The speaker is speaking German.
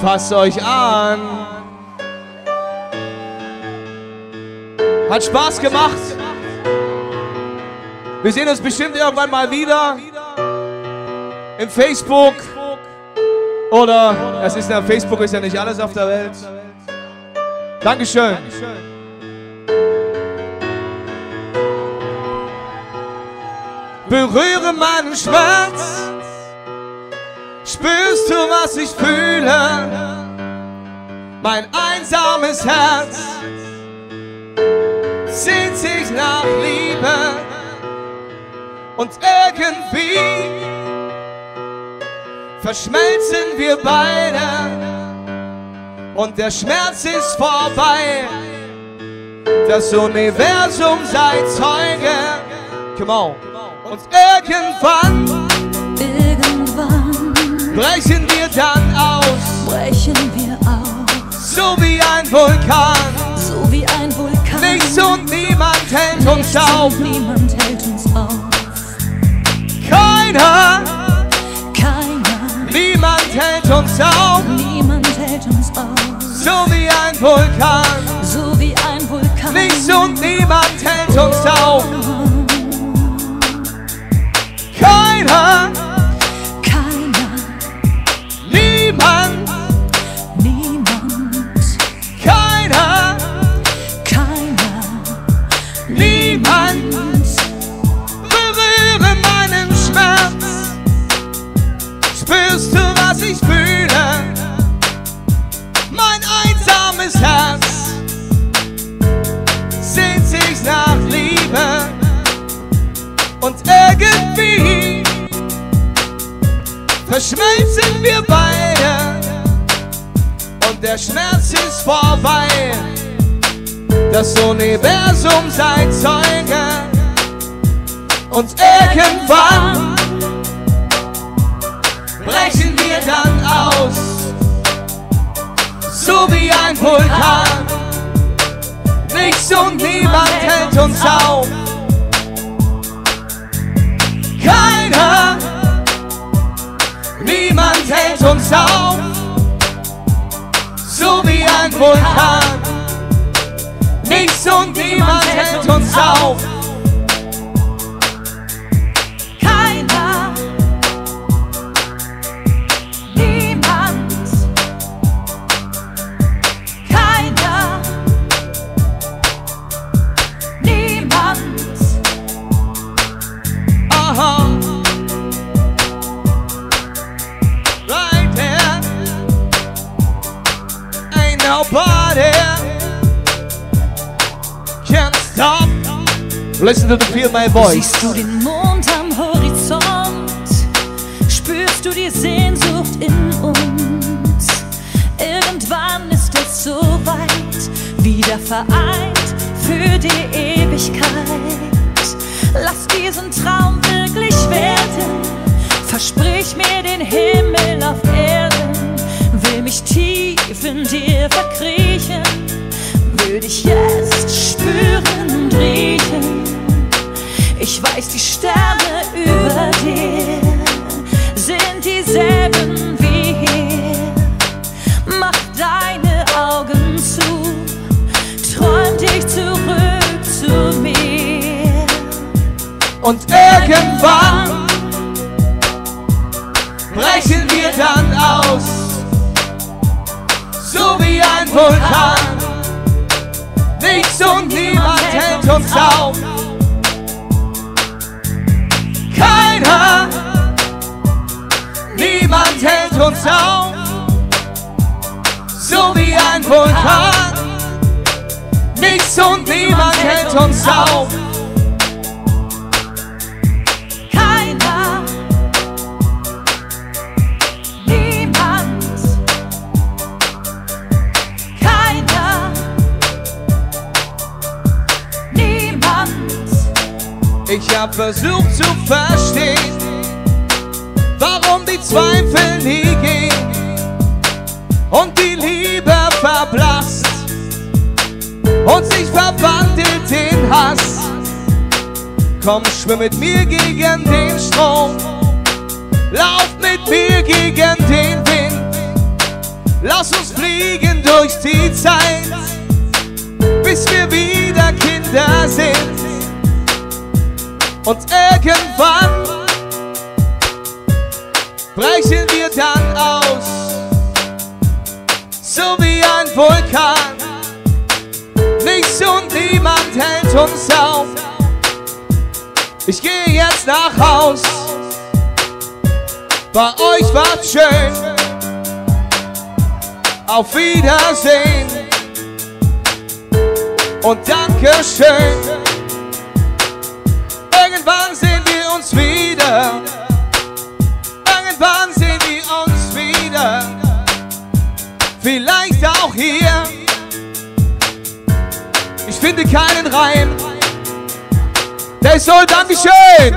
Fasst euch an. Hat Spaß gemacht. Wir sehen uns bestimmt irgendwann mal wieder. Im Facebook. Oder, es ist ja, Facebook ist ja nicht alles auf der Welt. Dankeschön. Berühre meinen Schmerz. Spürst du, was ich fühle? Mein einsames Herz sehnt sich nach Liebe und irgendwie verschmelzen wir beide und der Schmerz ist vorbei. Das Universum sei Zeuge. Come on. Und irgendwann, Irgendwann brechen wir dann aus, brechen wir aus, so wie ein Vulkan. so wie ein Vulkan. Nichts und niemand hält uns Nichts auf. und Niemand hält uns auf. Keiner, Keiner, niemand hält uns auf, niemand hält uns auf. so wie ein Vulkan. So wie ein Vulkan. Nichts und niemand hält und irgendwie verschmelzen wir beide und der Schmerz ist vorbei. Das Universum sei Zeuge und irgendwann brechen wir dann aus, so wie ein Vulkan. Nichts und niemand hält uns auf. Auf, so wie ein Vulkan. Nichts und niemand hält uns auf. Keiner, niemand, keiner, niemand. Nobody can stop. Listen to the feel my voice. Siehst du den Mond am Horizont? Spürst du die Sehnsucht in uns? Irgendwann ist es so weit, wieder vereint für die Ewigkeit. Lass diesen Traum wirklich werden. Versprich mir den Himmel auf Erden. Will mich tief in dir verkriechen. Würde ich jetzt spüren und riechen. Ich weiß, die Sterne über dir sind dieselben wie hier. Mach deine Augen zu, träum dich zurück zu mir. Und irgendwann auf, so wie ein Vulkan. Nichts und niemand hält uns auf. Keiner, niemand, keiner, niemand. Ich hab versucht zu verstehen, warum die Zweifel nie gehen und die Liebe verblasst und sich verwandelt in Hass. Komm, schwimm mit mir gegen den Strom. Lauf mit mir gegen den Wind. Lass uns fliegen durch die Zeit, bis wir wieder Kinder sind. Und irgendwann brechen wir dann aus, so wie ein Vulkan. Nichts und niemand hält uns auf. Ich gehe jetzt nach Haus. Bei euch war's schön. Auf Wiedersehen. Und Dankeschön. Irgendwann sehen wir uns wieder. Vielleicht auch hier. Ich finde keinen Reim. Der soll Dankeschön.